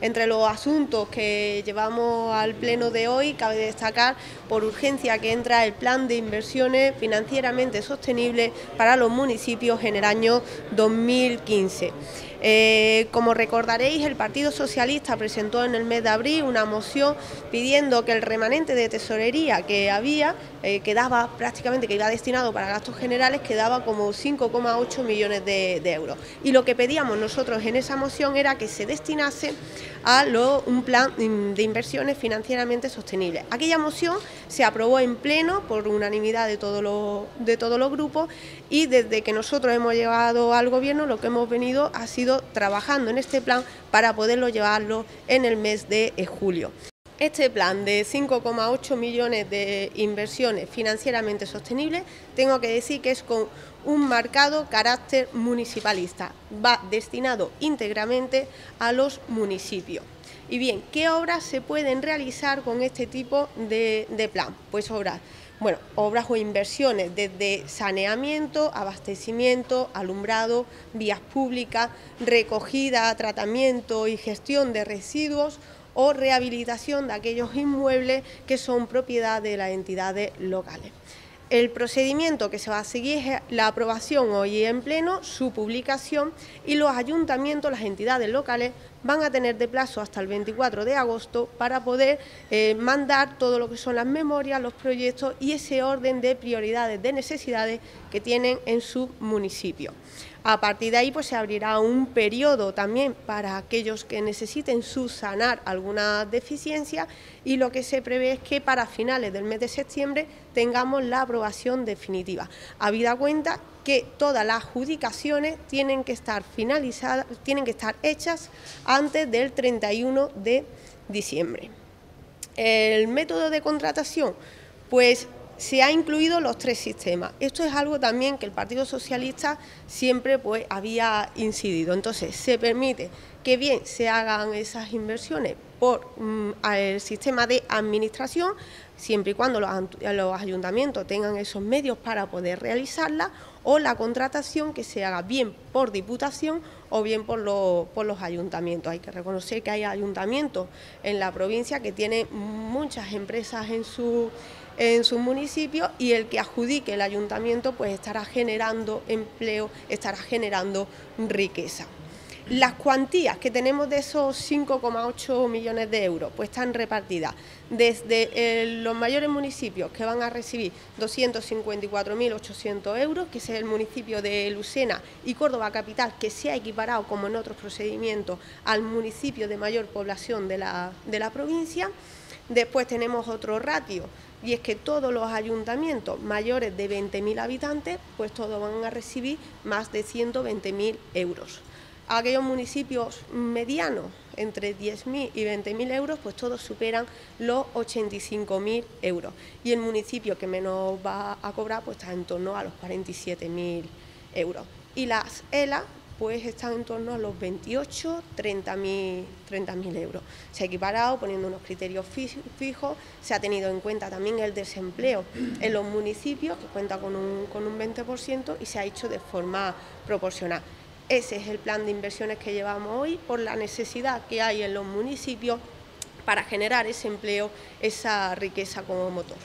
Entre los asuntos que llevamos al pleno de hoy, cabe destacar por urgencia que entra el plan de inversiones financieramente sostenible para los municipios en el año 2015. Eh, como recordaréis, el Partido Socialista presentó en el mes de abril una moción pidiendo que el remanente de tesorería que había, eh, quedaba prácticamente, que iba destinado para gastos generales, quedaba como 5,8 millones de, euros. Y lo que pedíamos nosotros en esa moción era que se destinase a un plan de inversiones financieramente sostenibles. Aquella moción se aprobó en pleno por unanimidad de todos los, de todos los grupos y desde que nosotros hemos llegado al gobierno lo que hemos venido ha sido trabajando en este plan para poderlo llevarlo en el mes de julio. Este plan de 5,8 millones de inversiones financieramente sostenibles, tengo que decir que es con un marcado carácter municipalista, va destinado íntegramente a los municipios. Y bien, ¿qué obras se pueden realizar con este tipo de, plan? Pues obras bueno, obras o inversiones desde saneamiento, abastecimiento, alumbrado, vías públicas, recogida, tratamiento y gestión de residuos o rehabilitación de aquellos inmuebles que son propiedad de las entidades locales. El procedimiento que se va a seguir es la aprobación hoy en pleno, su publicación y los ayuntamientos, las entidades locales van a tener de plazo hasta el 24 de agosto para poder eh, mandar todo lo que son las memorias, los proyectos y ese orden de prioridades, de necesidades que tienen en su municipio. A partir de ahí pues, se abrirá un periodo también para aquellos que necesiten subsanar alguna deficiencia y lo que se prevé es que para finales del mes de septiembre tengamos la aprobación definitiva. Habida cuenta que todas las adjudicaciones tienen que estar finalizadas, tienen que estar hechas antes del 31 de diciembre. El método de contratación, pues se ha incluido los tres sistemas. Esto es algo también que el Partido Socialista siempre pues, había incidido. Entonces, se permite que bien se hagan esas inversiones por mm, el sistema de administración, siempre y cuando los, ayuntamientos tengan esos medios para poder realizarla, o la contratación que se haga bien por diputación o bien por, por los ayuntamientos. Hay que reconocer que hay ayuntamientos en la provincia que tienen muchas empresas en su en su municipio y el que adjudique el ayuntamiento pues estará generando empleo, estará generando riqueza. Las cuantías que tenemos de esos 5,8 millones de euros pues están repartidas desde eh, los mayores municipios que van a recibir 254.800 euros, que es el municipio de Lucena y Córdoba Capital, que se ha equiparado como en otros procedimientos al municipio de mayor población de la, de la provincia. Después tenemos otro ratio y es que todos los ayuntamientos mayores de 20.000 habitantes, pues todos van a recibir más de 120.000 euros. Aquellos municipios medianos, entre 10.000 y 20.000 euros, pues todos superan los 85.000 euros. Y el municipio que menos va a cobrar, pues está en torno a los 47.000 euros. Y las ELA, pues están en torno a los 28, 30 mil euros. Se ha equiparado poniendo unos criterios fijos, se ha tenido en cuenta también el desempleo en los municipios, que cuenta con un 20%, y se ha hecho de forma proporcional. Ese es el plan de inversiones que llevamos hoy por la necesidad que hay en los municipios para generar ese empleo, esa riqueza como motor.